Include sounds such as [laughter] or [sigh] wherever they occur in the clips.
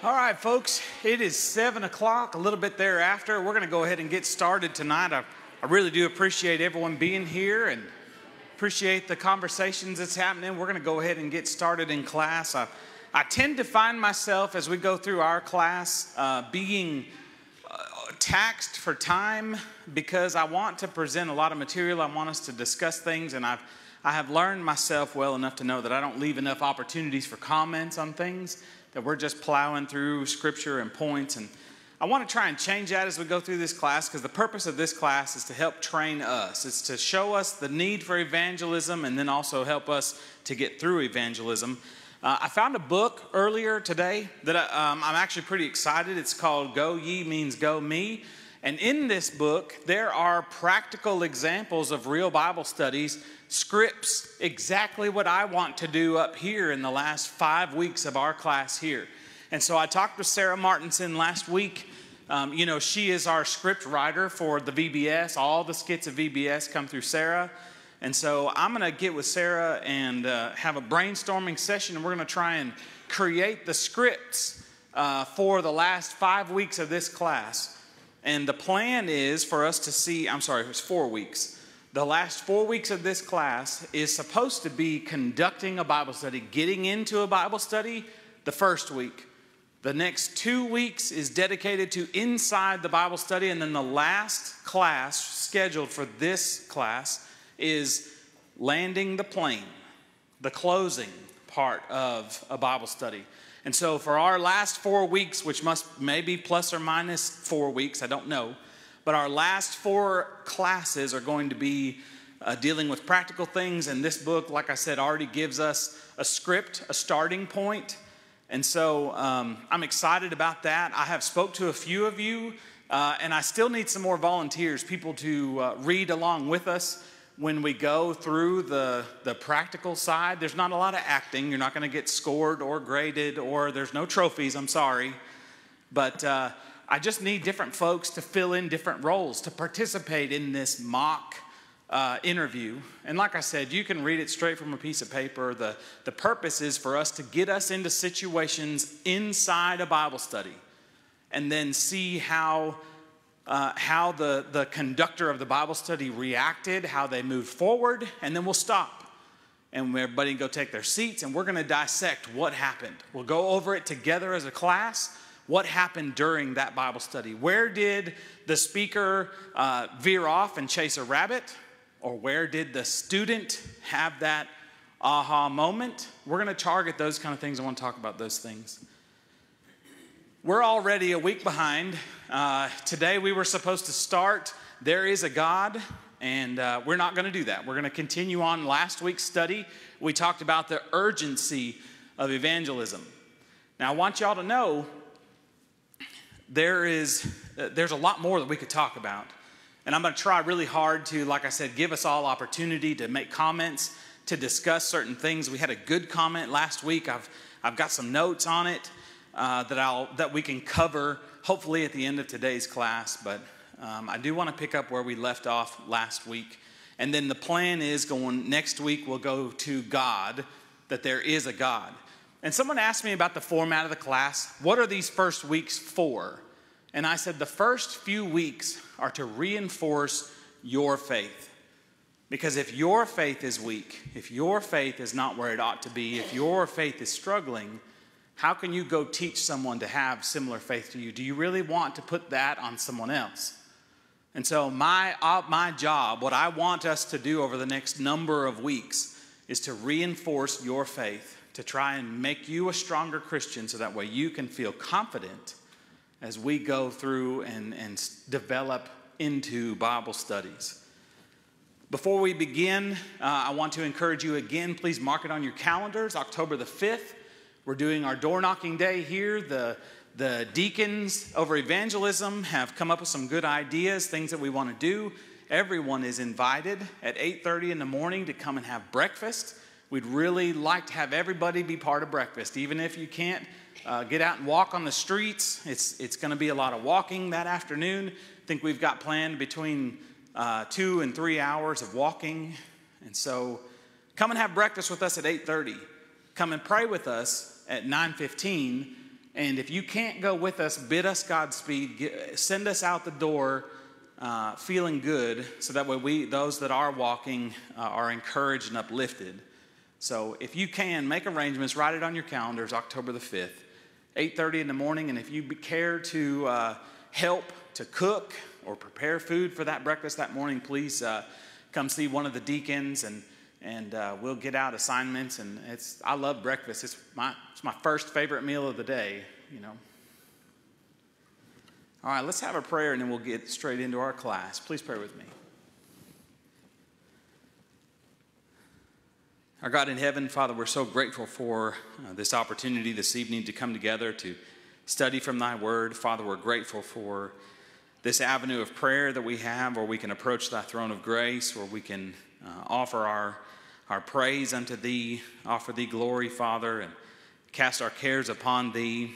All right, folks, it is 7 o'clock, a little bit thereafter. We're going to go ahead and get started tonight. I, I really do appreciate everyone being here and appreciate the conversations that's happening. We're going to go ahead and get started in class. I, I tend to find myself as we go through our class uh, being uh, taxed for time because I want to present a lot of material. I want us to discuss things, and I've I have learned myself well enough to know that I don't leave enough opportunities for comments on things that we're just plowing through scripture and points. And I want to try and change that as we go through this class because the purpose of this class is to help train us. It's to show us the need for evangelism and then also help us to get through evangelism. Uh, I found a book earlier today that I, um, I'm actually pretty excited. It's called Go Ye Means Go Me. And in this book, there are practical examples of real Bible studies scripts exactly what I want to do up here in the last five weeks of our class here. And so I talked with Sarah Martinson last week. Um, you know, she is our script writer for the VBS. All the skits of VBS come through Sarah. And so I'm going to get with Sarah and uh, have a brainstorming session, and we're going to try and create the scripts uh, for the last five weeks of this class. And the plan is for us to see, I'm sorry, it was four weeks the last four weeks of this class is supposed to be conducting a Bible study, getting into a Bible study the first week. The next two weeks is dedicated to inside the Bible study, and then the last class scheduled for this class is landing the plane, the closing part of a Bible study. And so, for our last four weeks, which must maybe plus or minus four weeks, I don't know, but our last four classes are going to be uh, dealing with practical things. And this book, like I said, already gives us a script, a starting point. And so um, I'm excited about that. I have spoke to a few of you, uh, and I still need some more volunteers, people to uh, read along with us when we go through the, the practical side. There's not a lot of acting. You're not going to get scored or graded, or there's no trophies. I'm sorry. But uh, I just need different folks to fill in different roles to participate in this mock uh, interview. And like I said, you can read it straight from a piece of paper. The, the purpose is for us to get us into situations inside a Bible study and then see how, uh, how the, the conductor of the Bible study reacted, how they moved forward, and then we'll stop. And everybody can go take their seats, and we're going to dissect what happened. We'll go over it together as a class what happened during that Bible study. Where did the speaker uh, veer off and chase a rabbit? Or where did the student have that aha moment? We're going to target those kind of things. I want to talk about those things. We're already a week behind. Uh, today we were supposed to start There is a God, and uh, we're not going to do that. We're going to continue on last week's study. We talked about the urgency of evangelism. Now, I want y'all to know there is uh, there's a lot more that we could talk about. And i'm going to try really hard to like i said give us all opportunity to make comments to discuss certain things. We had a good comment last week. I've i've got some notes on it uh, that i'll that we can cover hopefully at the end of today's class. But um, i do want to pick up where we left off last week. And then the plan is going next week we'll go to god that there is a god and someone asked me about the format of the class. What are these first weeks for? And I said, the first few weeks are to reinforce your faith. Because if your faith is weak, if your faith is not where it ought to be, if your faith is struggling, how can you go teach someone to have similar faith to you? Do you really want to put that on someone else? And so, my, uh, my job, what I want us to do over the next number of weeks, is to reinforce your faith to try and make you a stronger Christian so that way you can feel confident as we go through and, and develop into Bible studies. Before we begin, uh, I want to encourage you again, please mark it on your calendars. October the 5th, we're doing our door knocking day here. The, the deacons over evangelism have come up with some good ideas, things that we want to do. Everyone is invited at 8:30 in the morning to come and have breakfast. We'd really like to have everybody be part of breakfast, even if you can't uh, get out and walk on the streets. It's, it's going to be a lot of walking that afternoon. I think we've got planned between uh, two and three hours of walking. And so come and have breakfast with us at 8.30. Come and pray with us at 9.15. And if you can't go with us, bid us Godspeed. Get, send us out the door uh, feeling good so that way we, those that are walking, uh, are encouraged and uplifted. So if you can, make arrangements, write it on your calendars, October the 5th, 8.30 in the morning. And if you care to uh, help to cook or prepare food for that breakfast that morning, please uh, come see one of the deacons and and uh, we'll get out assignments. And it's I love breakfast. It's my it's my first favorite meal of the day. You know. All right, let's have a prayer and then we'll get straight into our class. Please pray with me. Our God in heaven, Father, we're so grateful for uh, this opportunity this evening to come together to study from Thy Word. Father, we're grateful for this avenue of prayer that we have where we can approach Thy throne of grace, where we can uh, offer our our praise unto thee, offer thee glory, Father, and cast our cares upon thee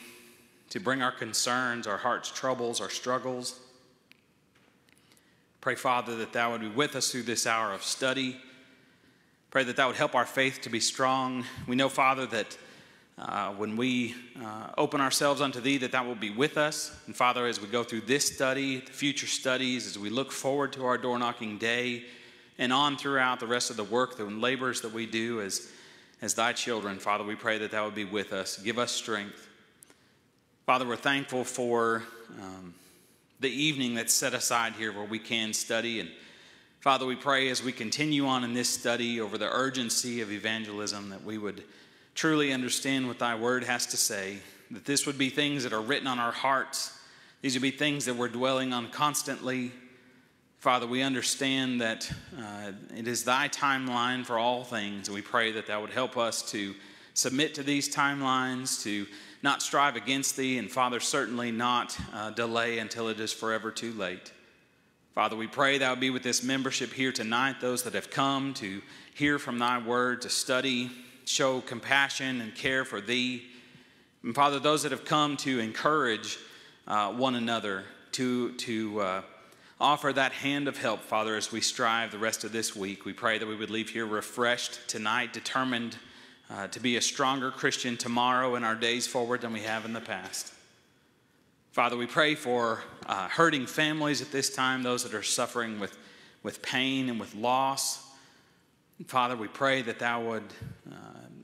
to bring our concerns, our heart's troubles, our struggles. Pray, Father, that thou would be with us through this hour of study. Pray that that would help our faith to be strong. We know, Father, that uh, when we uh, open ourselves unto Thee, that that will be with us. And Father, as we go through this study, the future studies, as we look forward to our door knocking day, and on throughout the rest of the work the labors that we do as, as thy children. Father, we pray that that would be with us. Give us strength. Father, we're thankful for um, the evening that's set aside here where we can study. And Father, we pray as we continue on in this study over the urgency of evangelism that we would truly understand what thy word has to say, that this would be things that are written on our hearts. These would be things that we're dwelling on constantly. Father, we understand that uh, it is thy timeline for all things. And we pray that that would help us to submit to these timelines, to not strive against thee, and Father, certainly not uh, delay until it is forever too late. Father, we pray thou be with this membership here tonight, those that have come to hear from thy word, to study, show compassion and care for thee. And Father, those that have come to encourage uh, one another, to, to uh, offer that hand of help, Father, as we strive the rest of this week. We pray that we would leave here refreshed tonight, determined uh, to be a stronger Christian tomorrow and our days forward than we have in the past. Father, we pray for uh, hurting families at this time, those that are suffering with, with pain and with loss. Father, we pray that Thou would uh,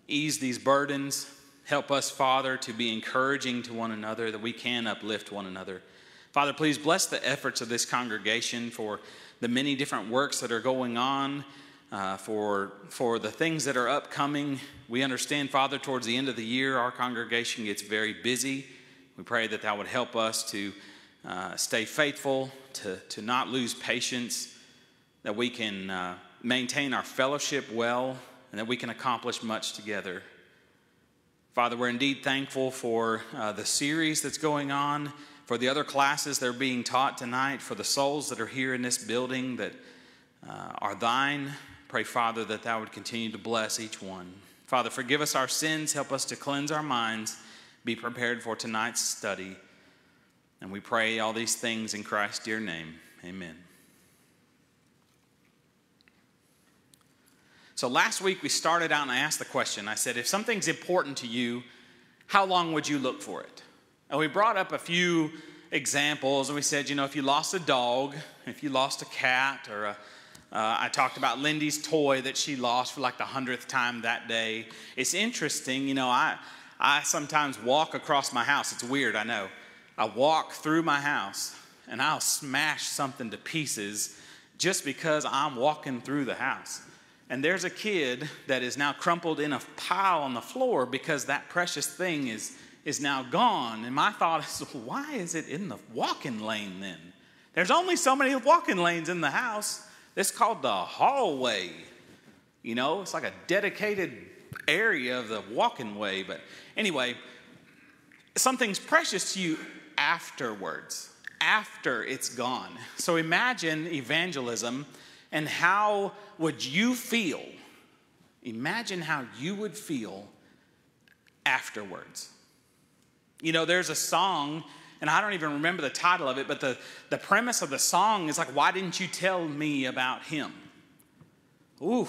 ease these burdens. Help us, Father, to be encouraging to one another, that we can uplift one another. Father, please bless the efforts of this congregation for the many different works that are going on, uh, for, for the things that are upcoming. We understand, Father, towards the end of the year, our congregation gets very busy. We pray that that would help us to uh, stay faithful, to, to not lose patience, that we can uh, maintain our fellowship well, and that we can accomplish much together. Father, we're indeed thankful for uh, the series that's going on for the other classes that are being taught tonight, for the souls that are here in this building that uh, are thine. Pray, Father, that thou would continue to bless each one. Father, forgive us our sins, help us to cleanse our minds, be prepared for tonight's study. And we pray all these things in Christ's dear name. Amen. So last week we started out and I asked the question I said, if something's important to you, how long would you look for it? And we brought up a few examples, and we said, you know, if you lost a dog, if you lost a cat, or a, uh, I talked about Lindy's toy that she lost for like the hundredth time that day. It's interesting, you know, I, I sometimes walk across my house. It's weird, I know. I walk through my house and I'll smash something to pieces just because I'm walking through the house. And there's a kid that is now crumpled in a pile on the floor because that precious thing is is now gone. And my thought is, [laughs] why is it in the walking lane then? There's only so many walking lanes in the house. It's called the hallway. You know, it's like a dedicated area of the walking way. But anyway, something's precious to you afterwards, after it's gone. So imagine evangelism and how would you feel? Imagine how you would feel afterwards. You know, there's a song, and I don't even remember the title of it, but the, the premise of the song is like, Why didn't you tell me about him? Ooh,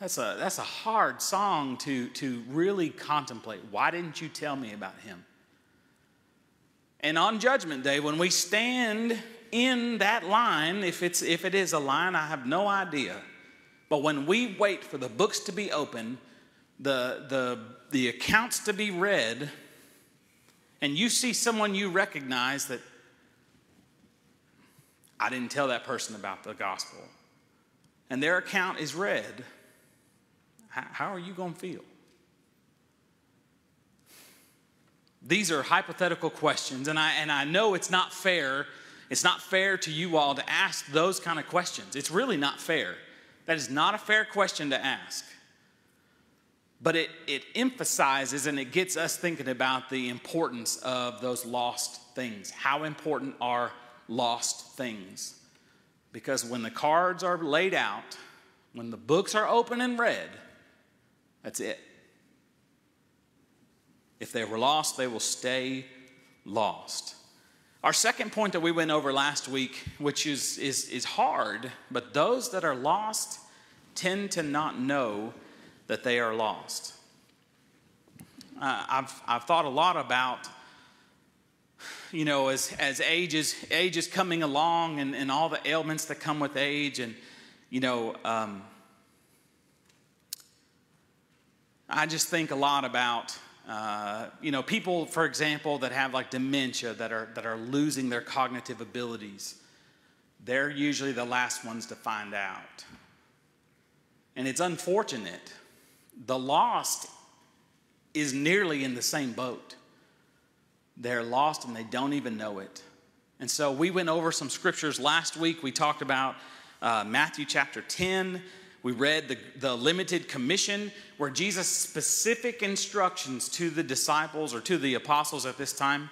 that's a, that's a hard song to, to really contemplate. Why didn't you tell me about him? And on Judgment Day, when we stand in that line, if, it's, if it is a line, I have no idea. But when we wait for the books to be open, the, the, the accounts to be read, and you see someone you recognize that I didn't tell that person about the gospel, and their account is read, how are you going to feel? These are hypothetical questions, and I, and I know it's not fair. It's not fair to you all to ask those kind of questions. It's really not fair. That is not a fair question to ask. But it, it emphasizes and it gets us thinking about the importance of those lost things. How important are lost things? Because when the cards are laid out, when the books are open and read, that's it. If they were lost, they will stay lost. Our second point that we went over last week, which is, is, is hard, but those that are lost tend to not know that they are lost. Uh, I've, I've thought a lot about, you know, as, as age, is, age is coming along and, and all the ailments that come with age, and, you know, um, I just think a lot about uh, you know people for example that have like dementia that are that are losing their cognitive abilities they're usually the last ones to find out. And it's unfortunate. The lost is nearly in the same boat. They're lost and they don't even know it. And so we went over some scriptures last week. We talked about uh, matthew chapter 10 we read the, the limited commission where Jesus' specific instructions to the disciples or to the apostles at this time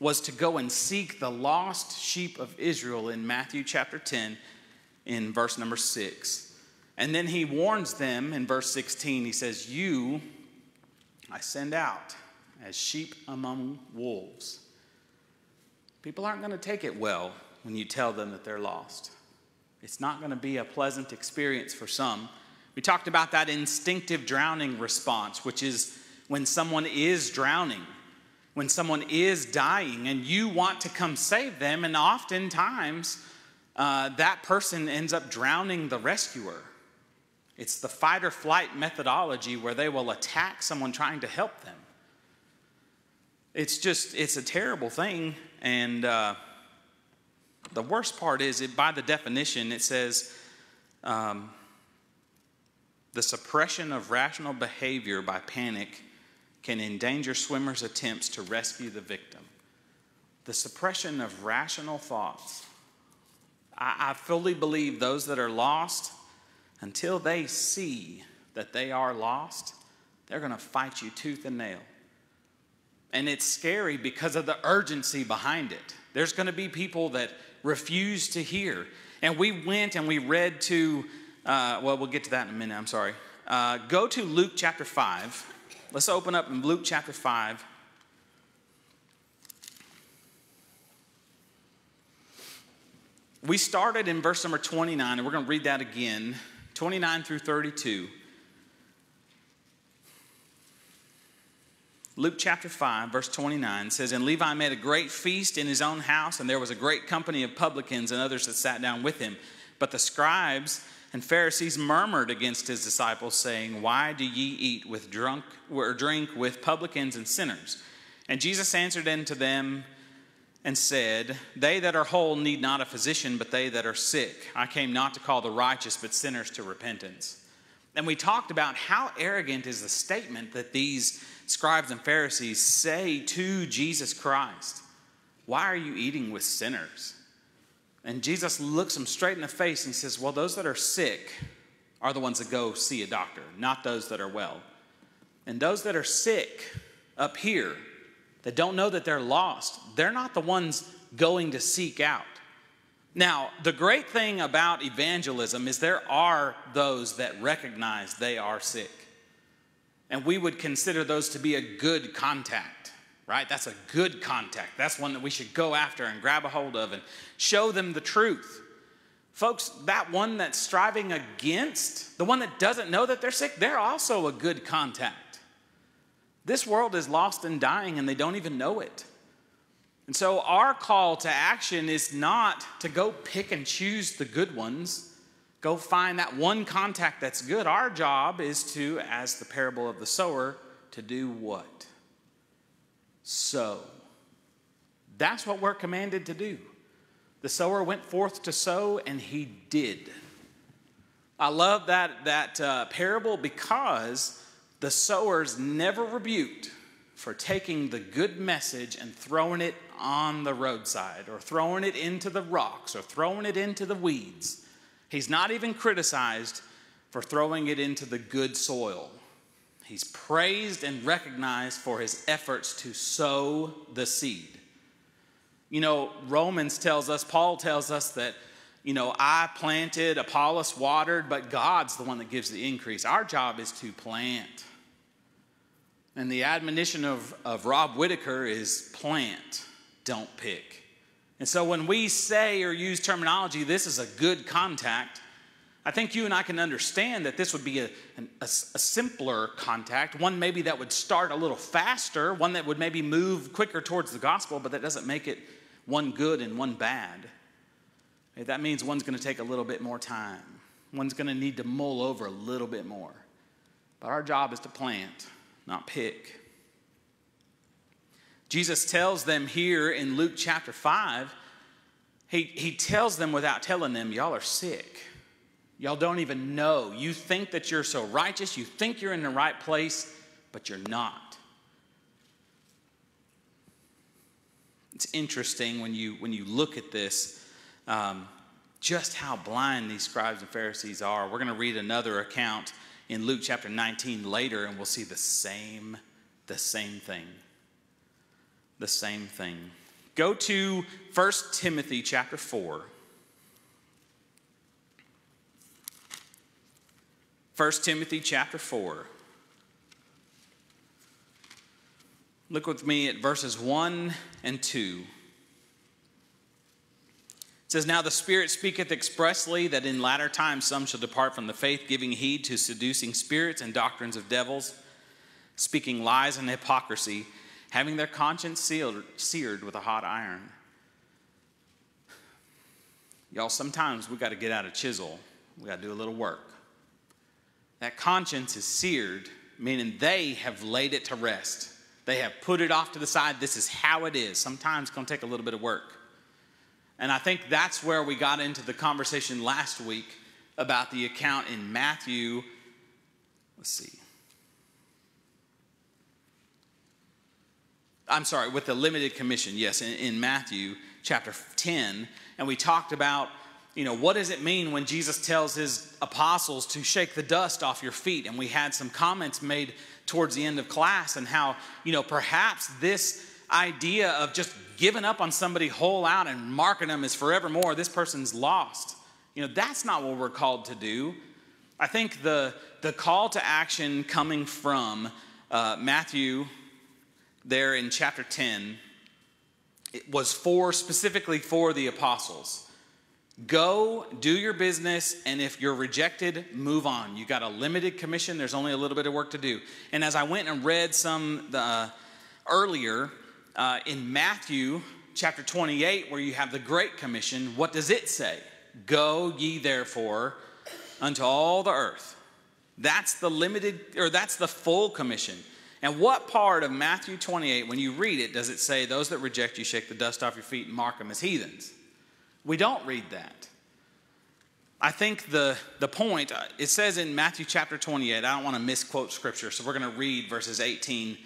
was to go and seek the lost sheep of Israel in Matthew chapter 10 in verse number 6. And then he warns them in verse 16. He says, You I send out as sheep among wolves. People aren't going to take it well when you tell them that they're lost. It's not going to be a pleasant experience for some. We talked about that instinctive drowning response, which is when someone is drowning, when someone is dying, and you want to come save them, and oftentimes uh, that person ends up drowning the rescuer. It's the fight or flight methodology where they will attack someone trying to help them. It's just, it's a terrible thing, and uh, the worst part is, it, by the definition, it says um, the suppression of rational behavior by panic can endanger swimmers' attempts to rescue the victim. The suppression of rational thoughts. I, I fully believe those that are lost, until they see that they are lost, they're going to fight you tooth and nail. And it's scary because of the urgency behind it. There's going to be people that refuse to hear. And we went and we read to, uh, well, we'll get to that in a minute, I'm sorry. Uh, go to Luke chapter 5. Let's open up in Luke chapter 5. We started in verse number 29, and we're going to read that again 29 through 32. Luke chapter 5, verse 29 says, And Levi made a great feast in his own house, and there was a great company of publicans and others that sat down with him. But the scribes and Pharisees murmured against his disciples, saying, Why do ye eat with drunk or drink with publicans and sinners? And Jesus answered unto them and said, They that are whole need not a physician, but they that are sick. I came not to call the righteous, but sinners to repentance. And we talked about how arrogant is the statement that these scribes and Pharisees say to Jesus Christ, Why are you eating with sinners? And Jesus looks them straight in the face and says, Well, those that are sick are the ones that go see a doctor, not those that are well. And those that are sick up here, that don't know that they're lost, they're not the ones going to seek out. Now, the great thing about evangelism is there are those that recognize they are sick. And we would consider those to be a good contact, right? That's a good contact. That's one that we should go after and grab a hold of and show them the truth. Folks, that one that's striving against, the one that doesn't know that they're sick, they're also a good contact. This world is lost and dying and they don't even know it. And so, our call to action is not to go pick and choose the good ones, go find that one contact that's good. Our job is to, as the parable of the sower, to do what? Sow. That's what we're commanded to do. The sower went forth to sow, and he did. I love that, that uh, parable because the sower's never rebuked for taking the good message and throwing it on the roadside or throwing it into the rocks or throwing it into the weeds. He's not even criticized for throwing it into the good soil. He's praised and recognized for his efforts to sow the seed. You know, Romans tells us, Paul tells us that, you know, I planted, Apollos watered, but God's the one that gives the increase. Our job is to plant. And the admonition of, of Rob Whitaker is plant, don't pick. And so when we say or use terminology, this is a good contact, I think you and I can understand that this would be a, a, a, simpler contact, one maybe that would start a little faster, one that would maybe move quicker towards the gospel, but that doesn't make it one good and one bad. That means one's going to take a little bit more time. One's going to need to mull over a little bit more. But our job is to plant not pick. Jesus tells them here in Luke chapter 5, he, he tells them without telling them, Y'all are sick. Y'all don't even know. You think that you're so righteous, you think you're in the right place, but you're not. It's interesting when you, when you look at this, um, just how blind these scribes and Pharisees are. We're going to read another account in Luke chapter 19 later, and we'll see the same, the same thing. The same thing. Go to 1 Timothy chapter 4. 1 Timothy chapter 4. Look with me at verses 1 and 2 It says, Now the Spirit speaketh expressly that in latter times some shall depart from the faith, giving heed to seducing spirits and doctrines of devils, speaking lies and hypocrisy, having their conscience sealed, seared with a hot iron. Y'all, sometimes we got to get out a chisel, we got to do a little work. That conscience is seared, meaning they have laid it to rest. They have put it off to the side. This is how it is. Sometimes it's going to take a little bit of work. And I think that's where we got into the conversation last week about the account in Matthew. Let's see. I'm sorry, with the limited commission, yes, in, in, Matthew chapter 10. And we talked about, you know, what does it mean when Jesus tells his apostles to shake the dust off your feet? And we had some comments made towards the end of class and how, you know, perhaps this idea of just giving up on somebody whole out and marking them as forevermore, this person's lost. You know, that's not what we're called to do. I think the, the call to action coming from uh, Matthew there in chapter 10 it was for specifically for the apostles. Go, do your business, and if you're rejected, move on. You got a limited commission, there's only a little bit of work to do. And as I went and read some uh, earlier, uh, in Matthew chapter 28, where you have the Great Commission, what does it say? Go ye therefore unto all the earth. That's the limited, or that's the full commission. And what part of Matthew 28, when you read it, does it say, Those that reject you, shake the dust off your feet and mark them as heathens? We don't read that. I think the, the point, uh, it says in Matthew chapter 28, I don't want to misquote scripture, so we're going to read verses 18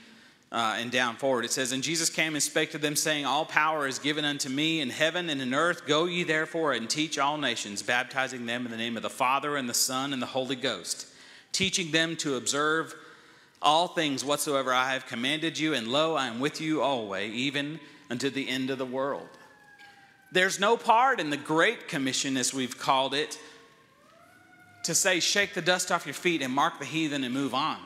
uh, and down forward. It says, And Jesus came and spake to them, saying, All power is given unto me in heaven and in earth. Go ye therefore and teach all nations, baptizing them in the name of the Father and the Son and the Holy Ghost, teaching them to observe all things whatsoever I have commanded you. And lo, I am with you always, even unto the end of the world. There's no part in the Great Commission, as we've called it, to say, shake the dust off your feet and mark the heathen and move on.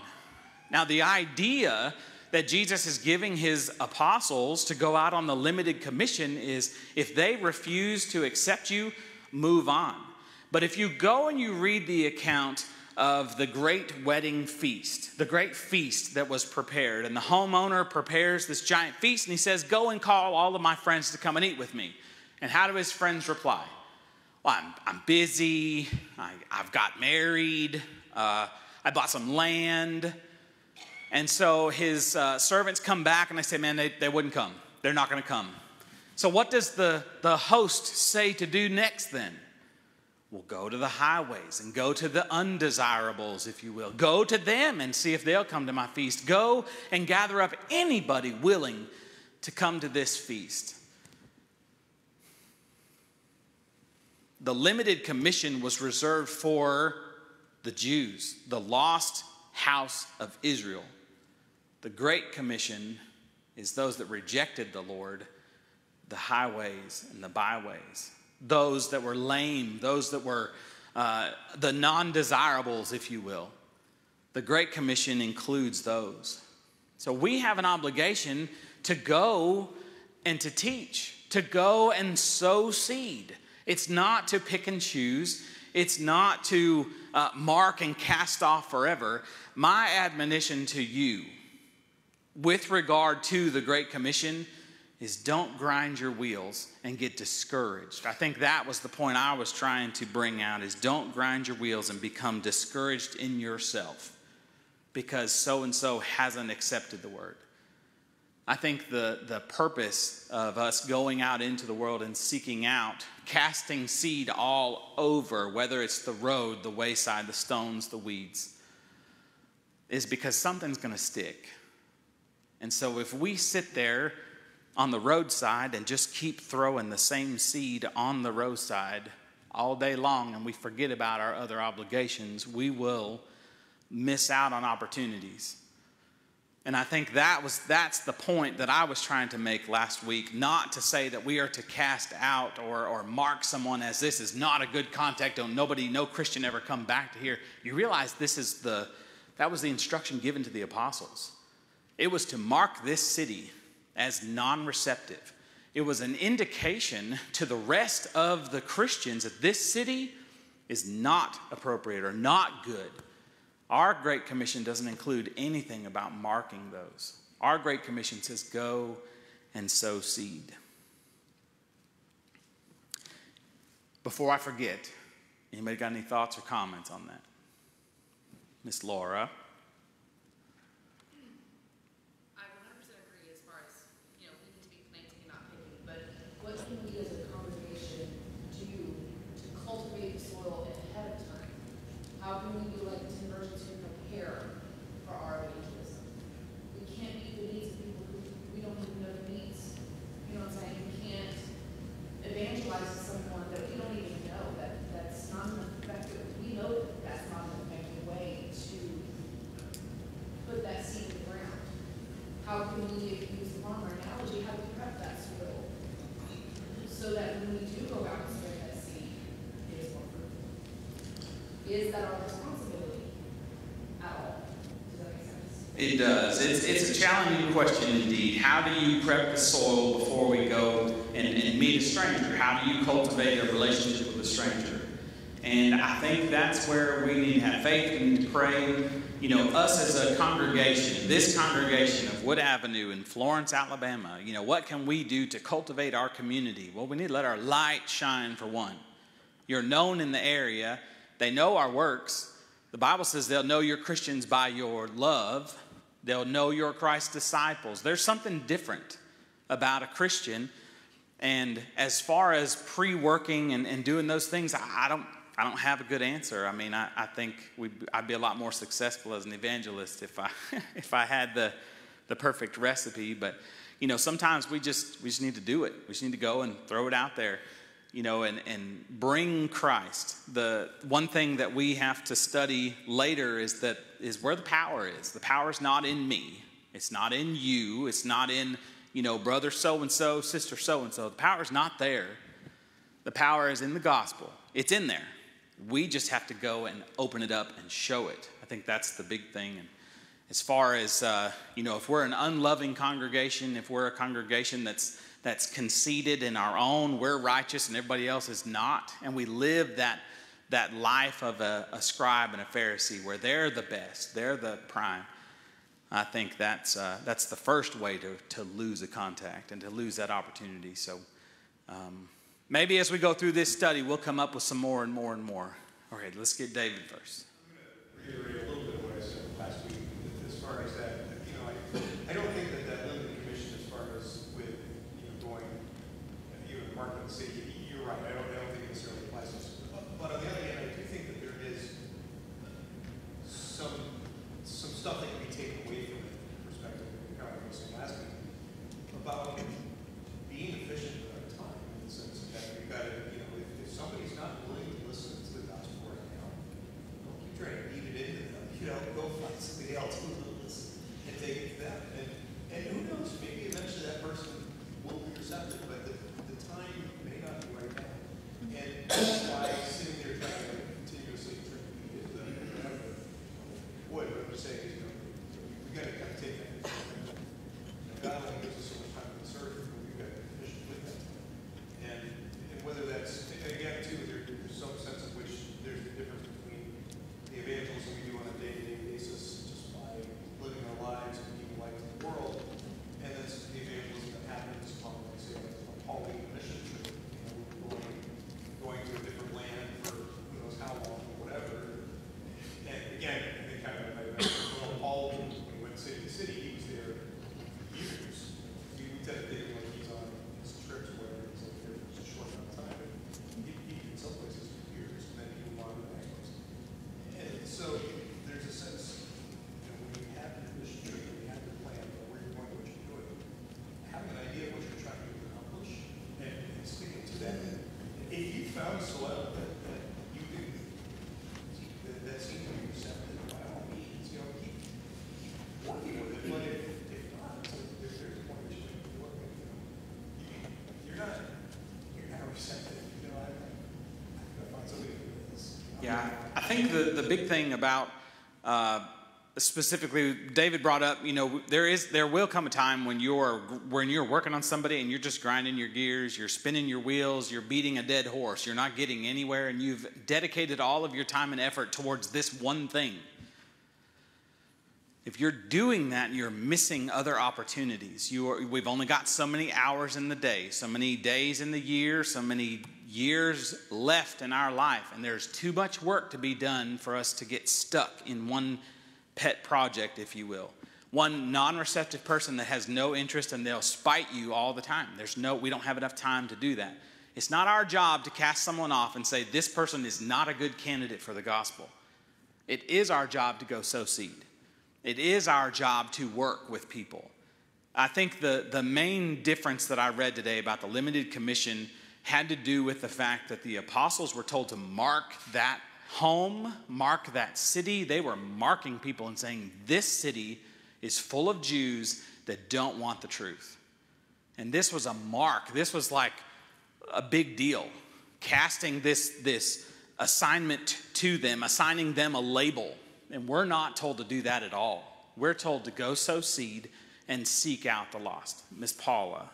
Now, the idea that Jesus is giving his apostles to go out on the limited commission is if they refuse to accept you, move on. But if you go and you read the account of the great wedding feast, the great feast that was prepared. And the homeowner prepares this giant feast and he says, Go and call all of my friends to come and eat with me. And how do his friends reply? Well, I'm, I'm busy, I, have got married, uh, I bought some land. And so his uh, servants come back and they say, Man, they, they wouldn't come. They're not going to come. So, what does the, the host say to do next then? Well, go to the highways and go to the undesirables, if you will. Go to them and see if they'll come to my feast. Go and gather up anybody willing to come to this feast. The limited commission was reserved for the Jews, the lost house of Israel. The Great Commission is those that rejected the Lord, the highways and the byways those that were lame, those that were uh, the non desirables, if you will. The Great Commission includes those. So we have an obligation to go and to teach, to go and sow seed. It's not to pick and choose, it's not to uh, mark and cast off forever. My admonition to you with regard to the Great Commission is don't grind your wheels and get discouraged. I think that was the point I was trying to bring out is don't grind your wheels and become discouraged in yourself because so and so hasn't accepted the word. I think the, the purpose of us going out into the world and seeking out, casting seed all over, whether it's the road, the wayside, the stones, the weeds, is because something's going to stick. And so if we sit there on the roadside and just keep throwing the same seed on the roadside all day long and we forget about our other obligations, we will miss out on opportunities. And I think that was that's the point that I was trying to make last week, not to say that we are to cast out or, or mark someone as this is not a good contact, don't nobody, no Christian ever come back to here. You realize this is the that was the instruction given to the apostles. It was to mark this city as non receptive. It was an indication to the rest of the Christians that this city is not appropriate or not good. Our Great Commission doesn't include anything about marking those. Our Great Commission says, go and sow seed. Before I forget, anybody got any thoughts or comments on that? Miss Laura. algo It does. It's, it's a challenging question indeed. How do you prep the soil before we go and, and meet a stranger? How do you cultivate a relationship with a stranger? And I think that's where we need to have faith. We need to pray. You know, us as a congregation, this congregation of Wood Avenue in Florence, Alabama, you know, what can we do to cultivate our community? Well, we need to let our light shine for one. You're known in the area, they know our works. The Bible says they'll know you're Christians by your love. They'll know you're Christ's disciples. There's something different about a Christian. And as far as pre working and, and, doing those things, I, I, don't, I don't have a good answer. I mean, I, I think I'd be a lot more successful as an evangelist if I, [laughs] if I had the, the perfect recipe. But, you know, sometimes we just, we just need to do it. We just need to go and throw it out there you know, and, and bring Christ. The one thing that we have to study later is that is where the power is. The power is not in me. It's not in you. It's not in, you know, brother so and so, sister so and so. The power is not there. The power is in the gospel. It's in there. We just have to go and open it up and show it. I think that's the big thing. And as far as, uh, you know, if we're an unloving congregation, if we're a congregation that's that's conceited in our own, we're righteous and everybody else is not, and we live that, that life of a, a scribe and a Pharisee where they're the best, they're the prime. I think that's, uh, that's the first way to, to lose a contact and to lose that opportunity. So um, maybe as we go through this study, we'll come up with some more and more and more. All right, let's get David first. I'm going to reiterate a little bit what I said last week as far as that. You know, I, I don't think think the, the big thing about uh, specifically David brought up, you know, there is there will come a time when you're when you're working on somebody and you're just grinding your gears, you're spinning your wheels, you're beating a dead horse, you're not getting anywhere, and you've dedicated all of your time and effort towards this one thing. If you're doing that, you're missing other opportunities. You are, we've only got so many hours in the day, so many days in the year, so many years left in our life, and there's too much work to be done for us to get stuck in one pet project, if you will. One non-receptive person that has no interest and they'll spite you all the time. There's no, we don't have enough time to do that. It's not our job to cast someone off and say this person is not a good candidate for the gospel. It is our job to go sow seed. It is our job to work with people. I think the, the main difference that I read today about the limited commission had to do with the fact that the apostles were told to mark that home, mark that city. They were marking people and saying, This city is full of Jews that don't want the truth. And this was a mark. This was like a big deal. Casting this, this assignment to them, assigning them a label. And we're not told to do that at all. We're told to go sow seed and seek out the lost. Miss Paula.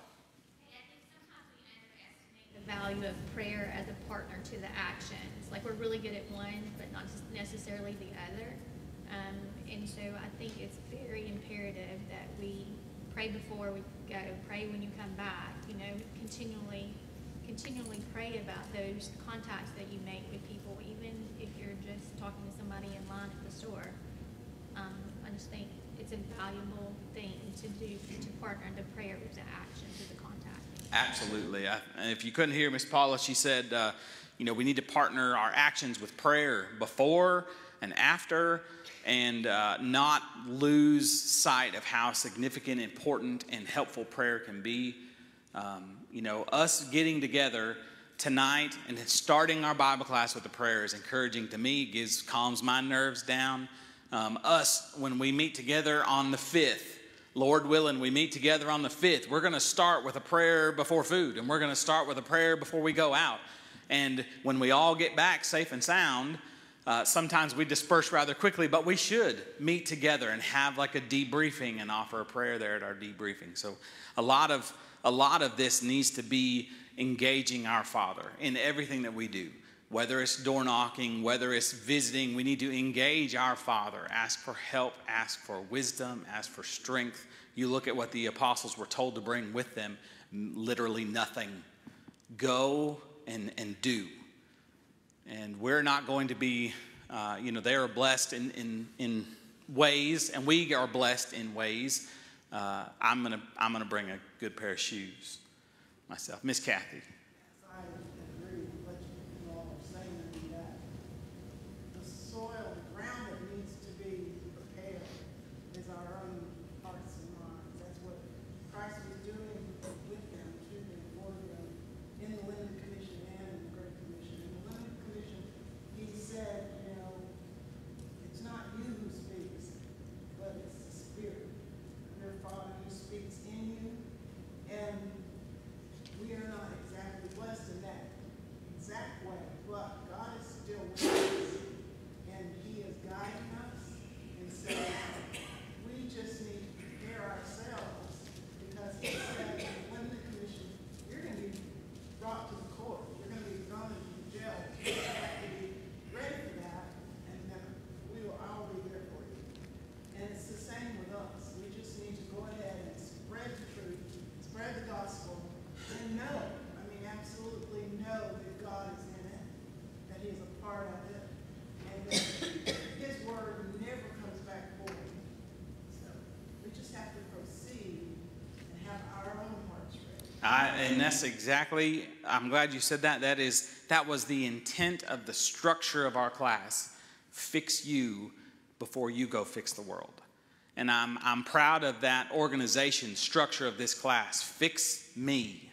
Value of prayer as a partner to the actions. Like we're really good at one, but not necessarily the other. Um, and so I think it's very imperative that we pray before we go, pray when you come back. You know, continually, continually pray about those contacts that you make with people, even if you're just talking to somebody in line at the store. Um, I just think it's a valuable thing to do to partner the prayer with the action the. Absolutely. I, if you couldn't hear Miss Paula, she said, uh, you know, we need to partner our actions with prayer before and after, and uh, not lose sight of how significant, important, and helpful prayer can be. Um, you know, us getting together tonight and starting our Bible class with a prayer is encouraging to me, gives calms my nerves down. Um, us, when we meet together on the 5th, Lord willing, we meet together on the 5th. We're going to start with a prayer before food, and we're going to start with a prayer before we go out. And when we all get back safe and sound, uh, sometimes we disperse rather quickly, but we should meet together and have like a debriefing and offer a prayer there at our debriefing. So a lot of a lot of this needs to be engaging our Father in everything that we do. Whether it's door knocking, whether it's visiting, we need to engage our Father. Ask for help, ask for wisdom, ask for strength. You look at what the apostles were told to bring with them literally nothing. Go and, and do. And we're not going to be, uh, you know, they are blessed in, in, in ways, and we are blessed in ways. Uh, I'm going to I'm gonna bring a good pair of shoes myself. Miss Kathy. I, and that's exactly, I'm glad you said that. That is, that was the intent of the structure of our class. Fix you before you go fix the world. And I'm, I'm proud of that organization structure of this class. Fix me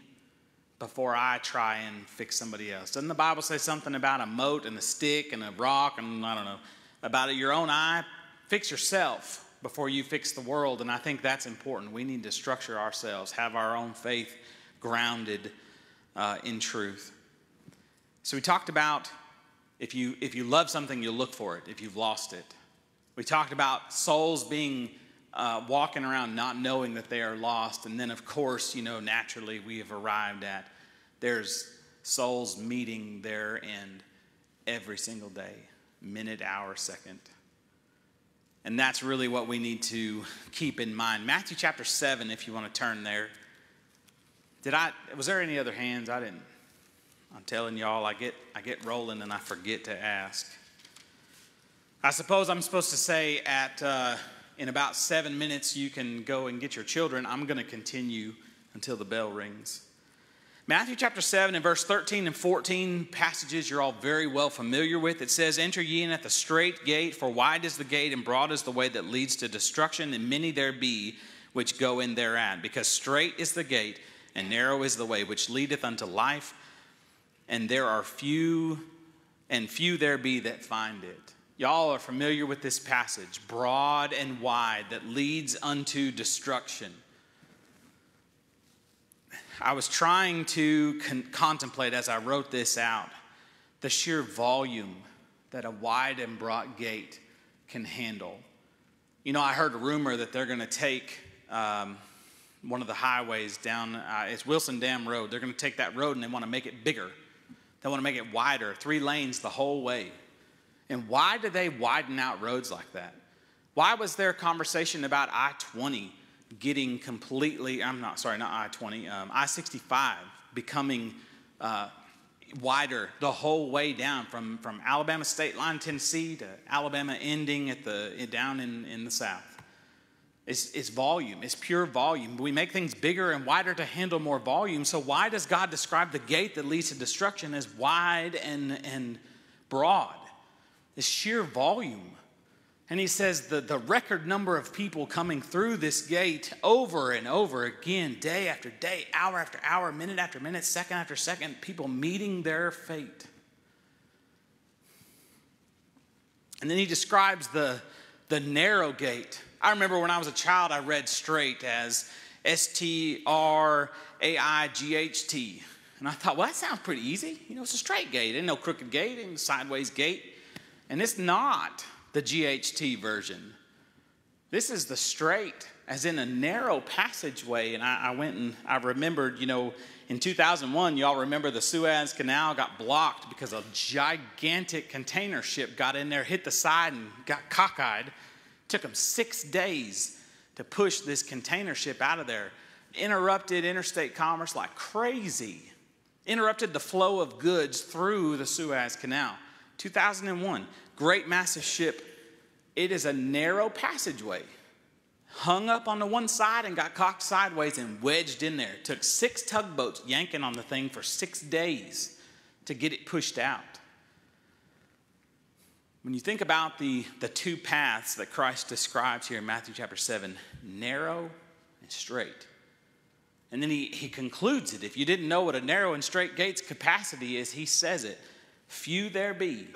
before I try and fix somebody else. Doesn't the Bible say something about a mote and a stick and a rock and I don't know, about your own eye? Fix yourself before you fix the world. And I think that's important. We need to structure ourselves, have our own faith grounded uh, in truth. So we talked about if you if you love something, you'll look for it. If you've lost it, we talked about souls being uh, walking around not knowing that they are lost, and then of course, you know, naturally we have arrived at there's souls meeting their end every single day, minute, hour, second. And that's really what we need to keep in mind. Matthew chapter 7, if you want to turn there. Did I, was there any other hands? I didn't. I'm telling y'all, I get, I get rolling and I forget to ask. I suppose I'm supposed to say at, uh, in about seven minutes, you can go and get your children. I'm going to continue until the bell rings. Matthew chapter 7 and verse 13 and 14 passages you're all very well familiar with. It says, Enter ye in at the straight gate, for wide is the gate and broad is the way that leads to destruction, and many there be which go in thereat. Because straight is the gate and narrow is the way which leadeth unto life, and there are few, and few there be that find it. Y'all are familiar with this passage broad and wide that leads unto destruction. I was trying to con- contemplate as I wrote this out the sheer volume that a wide and broad gate can handle. You know, I heard a rumor that they're going to take um, one of the highways down, uh, it's Wilson Dam Road. They're going to take that road and they want to make it bigger. They want to make it wider, three lanes the whole way. And why do they widen out roads like that? Why was there a conversation about I 20 getting completely, I'm not, sorry, not I 20, um, I 65 becoming uh, wider the whole way down from, from Alabama state line, Tennessee to Alabama ending at the, down in, in the south? It's, it's volume, it's pure volume. We make things bigger and wider to handle more volume. So, why does God describe the gate that leads to destruction as wide and, and broad? It's sheer volume. And he says the, the record number of people coming through this gate over and over again, day after day, hour after hour, minute after minute, second after second, people meeting their fate. And then he describes the, the narrow gate I remember when I was a child, I read straight as S T R A I G H T. And I thought, well, that sounds pretty easy. You know, it's a straight gate, ain't no crooked gate, ain't sideways gate. And it's not the GHT version. This is the straight as in a narrow passageway. And I, I went and I remembered, you know, in 2001, y'all remember the Suez Canal got blocked because a gigantic container ship got in there, hit the side, and got cockeyed. Took them six days to push this container ship out of there. Interrupted interstate commerce like crazy. Interrupted the flow of goods through the Suez Canal. 2001, great massive ship. It is a narrow passageway hung up on the one side and got cocked sideways and wedged in there. Took six tugboats yanking on the thing for six days to get it pushed out. When you think about the, the two paths that Christ describes here in Matthew chapter 7, narrow and straight. And then he, he concludes it. If you didn't know what a narrow and straight gate's capacity is, he says it Few there be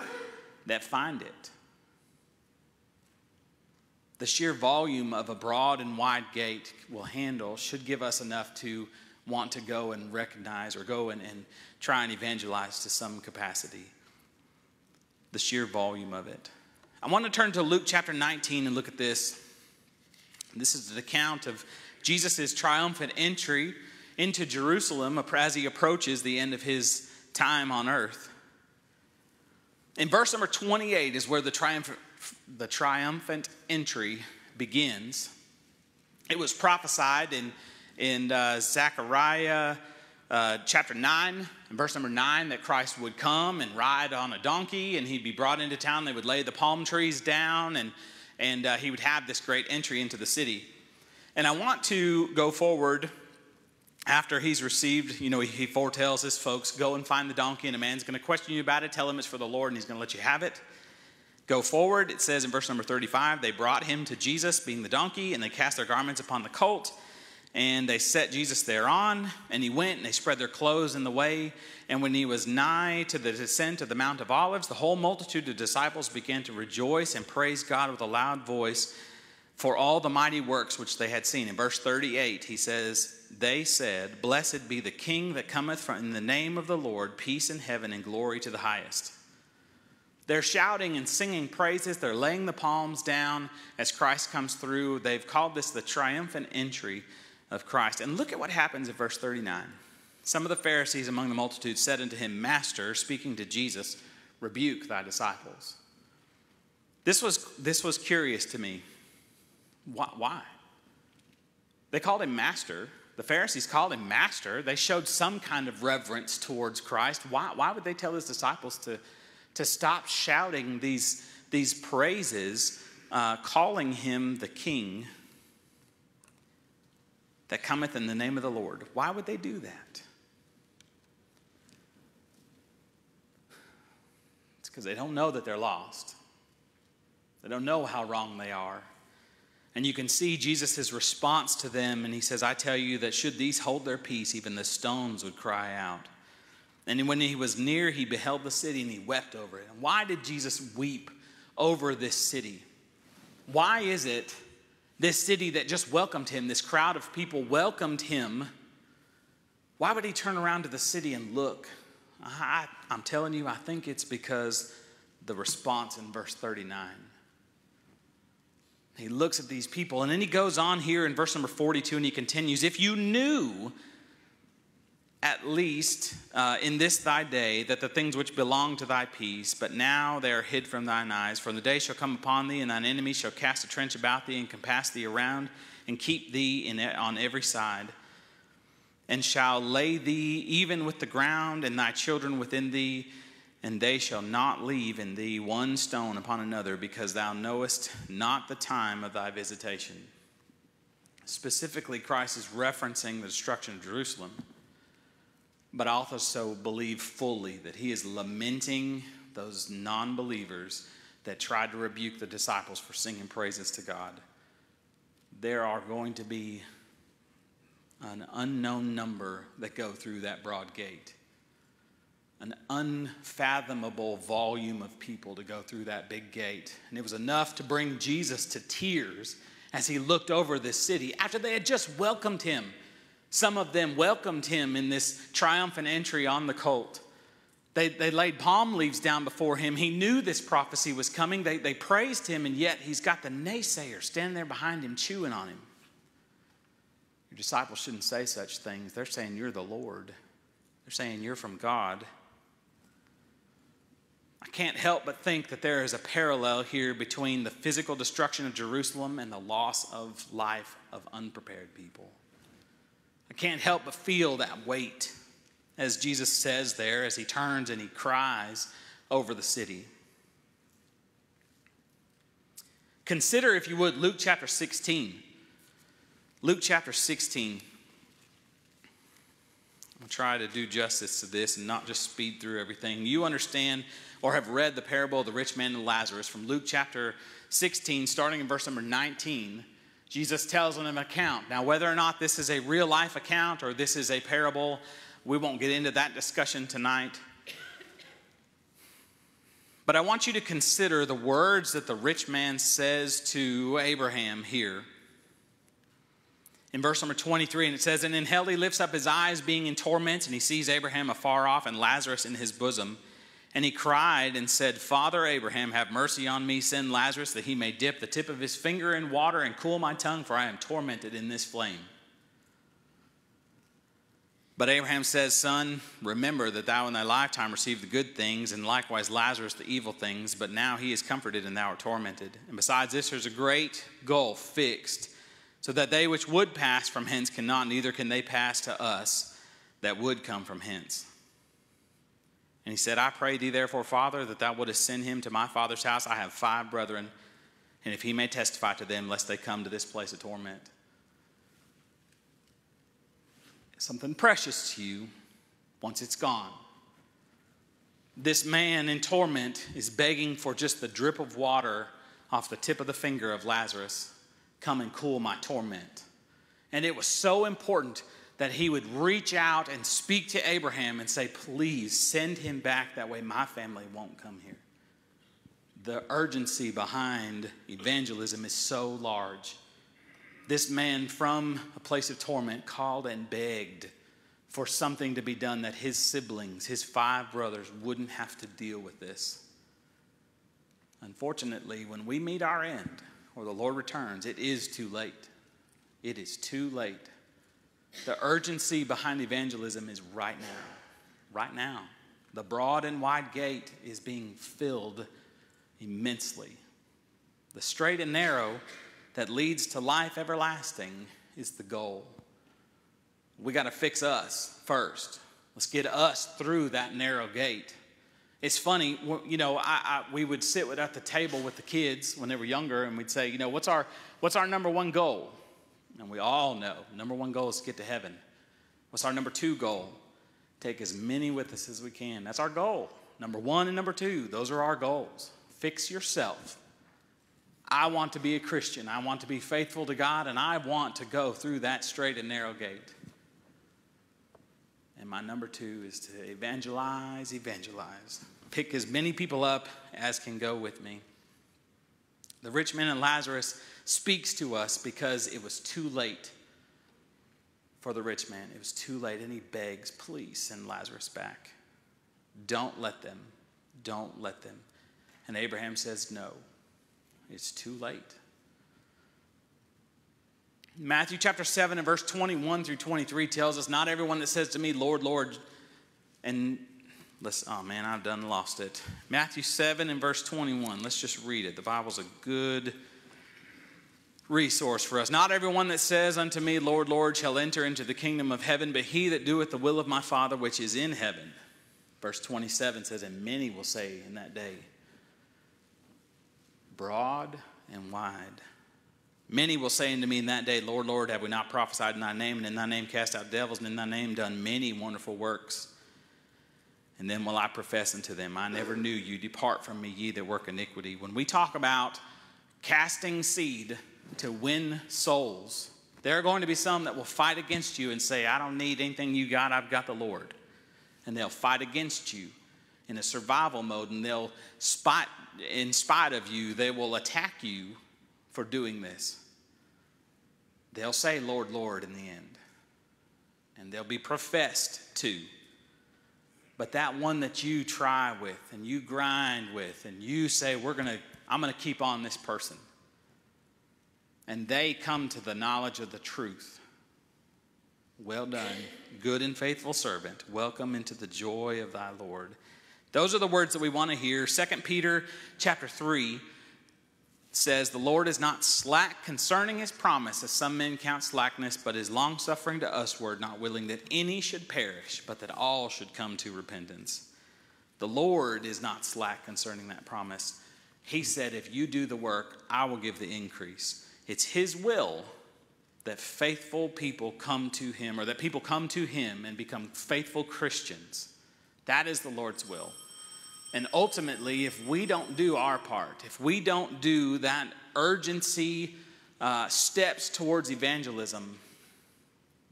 that find it the sheer volume of a broad and wide gate will handle should give us enough to want to go and recognize or go and, and try and evangelize to some capacity. The sheer volume of it. I want to turn to Luke chapter 19 and look at this. This is the account of Jesus' triumphant entry into Jerusalem as he approaches the end of his time on earth. In verse number 28 is where the triumphant the triumphant entry begins. It was prophesied in, in uh, Zechariah uh, chapter 9, verse number 9, that Christ would come and ride on a donkey and he'd be brought into town. They would lay the palm trees down and, and uh, he would have this great entry into the city. And I want to go forward after he's received, you know, he foretells his folks, go and find the donkey, and a man's going to question you about it, tell him it's for the Lord, and he's going to let you have it. Go forward, it says in verse number 35 they brought him to Jesus, being the donkey, and they cast their garments upon the colt, and they set Jesus thereon. And he went, and they spread their clothes in the way. And when he was nigh to the descent of the Mount of Olives, the whole multitude of disciples began to rejoice and praise God with a loud voice for all the mighty works which they had seen. In verse 38, he says, They said, Blessed be the King that cometh from in the name of the Lord, peace in heaven and glory to the highest. They're shouting and singing praises. They're laying the palms down as Christ comes through. They've called this the triumphant entry of Christ. And look at what happens in verse 39. Some of the Pharisees among the multitude said unto him, Master, speaking to Jesus, rebuke thy disciples. This was, this was curious to me. Why? They called him Master. The Pharisees called him Master. They showed some kind of reverence towards Christ. Why, why would they tell his disciples to? to stop shouting these, these praises, uh, calling him the King that cometh in the name of the Lord. Why would they do that? It's because they don't know that they're lost. They don't know how wrong they are. And you can see Jesus' response to them, and he says, I tell you that should these hold their peace, even the stones would cry out. And when he was near, he beheld the city and he wept over it. And why did Jesus weep over this city? Why is it this city that just welcomed him, this crowd of people welcomed him? Why would he turn around to the city and look? I, am telling you, I think it's because the response in verse 39. He looks at these people and then he goes on here in verse number 42 and he continues If you knew at least uh, in this thy day that the things which belong to thy peace, but now they are hid from thine eyes. For the day shall come upon thee, and thine enemy shall cast a trench about thee, and compass thee around, and keep thee in, on every side, and shall lay thee even with the ground, and thy children within thee, and they shall not leave in thee one stone upon another, because thou knowest not the time of thy visitation. Specifically, Christ is referencing the destruction of Jerusalem but I also believe fully that he is lamenting those non believers that tried to rebuke the disciples for singing praises to God. There are going to be an unknown number that go through that broad gate, an unfathomable volume of people to go through that big gate. And it was enough to bring Jesus to tears as he looked over this city after they had just welcomed him some of them welcomed him in this triumphant entry on the colt. They, they laid palm leaves down before him. He knew this prophecy was coming. They, they praised him, and yet he's got the naysayer standing there behind him, chewing on him. Your disciples shouldn't say such things. They're saying, You're the Lord. They're saying, You're from God. I can't help but think that there is a parallel here between the physical destruction of Jerusalem and the loss of life of unprepared people. I can't help but feel that weight as Jesus says there as he turns and he cries over the city. Consider, if you would, Luke chapter 16. Luke chapter 16. I'll try to do justice to this and not just speed through everything. You understand or have read the parable of the rich man and Lazarus from Luke chapter 16, starting in verse number 19. Jesus tells them an account. Now, whether or not this is a real life account or this is a parable, we won't get into that discussion tonight. But I want you to consider the words that the rich man says to Abraham here. In verse number 23, and it says, And in hell he lifts up his eyes, being in torment, and he sees Abraham afar off and Lazarus in his bosom. And he cried and said, Father Abraham, have mercy on me, send Lazarus that he may dip the tip of his finger in water and cool my tongue, for I am tormented in this flame. But Abraham says, Son, remember that thou in thy lifetime received the good things, and likewise Lazarus the evil things, but now he is comforted and thou art tormented. And besides this, there's a great gulf fixed, so that they which would pass from hence cannot, neither can they pass to us that would come from hence. And he said, I pray thee, therefore, Father, that thou wouldest send him to my father's house. I have five brethren, and if he may testify to them, lest they come to this place of torment. Something precious to you once it's gone. This man in torment is begging for just the drip of water off the tip of the finger of Lazarus. Come and cool my torment. And it was so important that he would reach out and speak to Abraham and say, Please send him back. That way my family won't come here. The urgency behind evangelism is so large. This man from a place of torment called and begged for something to be done that his siblings, his five brothers, wouldn't have to deal with this. Unfortunately, when we meet our end or the Lord returns, it is too late. It is too late. The urgency behind evangelism is right now. Right now. The broad and wide gate is being filled immensely. The straight and narrow that leads to life everlasting is the goal. We got to fix us first. Let's get us through that narrow gate. It's funny, you know, I, I, we would sit at the table with the kids when they were younger, and we'd say, you know, what's our, what's our number one goal? And we all know number one goal is to get to heaven. What's our number two goal? Take as many with us as we can. That's our goal. Number one and number two, those are our goals. Fix yourself. I want to be a Christian. I want to be faithful to God, and I want to go through that straight and narrow gate. And my number two is to evangelize, evangelize. Pick as many people up as can go with me. The rich man and Lazarus speaks to us because it was too late for the rich man. It was too late, and he begs, Please send Lazarus back. Don't let them. Don't let them. And Abraham says, No, it's too late. Matthew chapter 7 and verse 21 through 23 tells us, Not everyone that says to me, Lord, Lord, and let's, oh man, I've done lost it. Matthew 7 and verse 21. Let's just read it. The Bible's a good resource for us. Not everyone that says unto me, Lord, Lord, shall enter into the kingdom of heaven, but he that doeth the will of my Father which is in heaven. Verse 27 says, And many will say in that day, broad and wide. Many will say unto me in that day, Lord, Lord, have we not prophesied in thy name, and in thy name cast out devils, and in thy name done many wonderful works? And then will I profess unto them, I never knew you. Depart from me, ye that work iniquity. When we talk about casting seed, to win souls, there are going to be some that will fight against you and say, I don't need anything you got, I've got the Lord. And they'll fight against you in a survival mode, and they'll spite, in spite of you, they will attack you for doing this. They'll say, Lord, Lord, in the end. And they'll be professed to. But that one that you try with and you grind with and you say, We're gonna, I'm gonna keep on this person and they come to the knowledge of the truth, Well done, good and faithful servant. Welcome into the joy of thy Lord. Those are the words that we want to hear. 2 Peter chapter 3 says, The Lord is not slack concerning his promise, as some men count slackness, but is longsuffering to usward, not willing that any should perish, but that all should come to repentance. The Lord is not slack concerning that promise. He said, If you do the work, I will give the increase. It's his will that faithful people come to him, or that people come to him and become faithful Christians. That is the Lord's will. And ultimately, if we don't do our part, if we don't do that urgency uh, steps towards evangelism,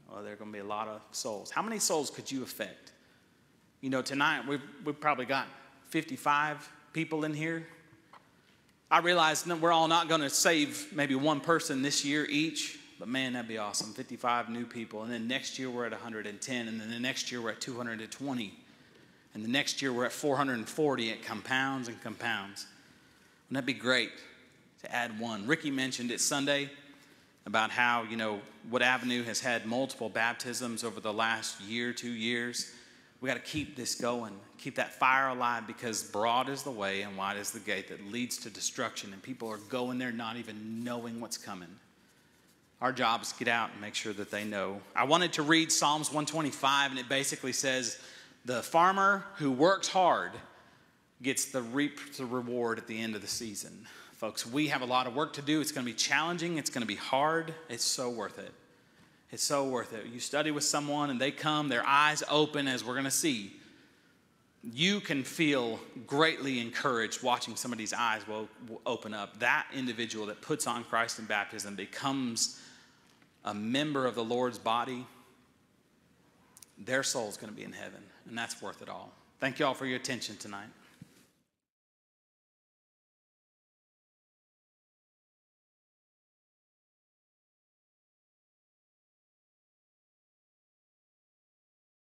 well, there are going to be a lot of souls. How many souls could you affect? You know, tonight we've, we've probably got 55 people in here. I realize we're all not going to save maybe one person this year each, but man, that'd be awesome. 55 new people. And then next year we're at 110, and then the next year we're at 220. And the next year we're at 440. It compounds and compounds. Wouldn't that be great to add one? Ricky mentioned it Sunday about how, you know, Wood Avenue has had multiple baptisms over the last year, two years. We got to keep this going, keep that fire alive because broad is the way and wide is the gate that leads to destruction, and people are going there not even knowing what's coming. Our job is get out and make sure that they know. I wanted to read Psalms 125, and it basically says, the farmer who works hard gets the reap the reward at the end of the season. Folks, we have a lot of work to do. It's going to be challenging, it's going to be hard. It's so worth it. It's so worth it. You study with someone and they come, their eyes open, as we're going to see. You can feel greatly encouraged watching somebody's eyes will, open up. That individual that puts on Christ in baptism becomes a member of the Lord's body. Their soul's going to be in heaven and that's worth it all. Thank you all for your attention tonight.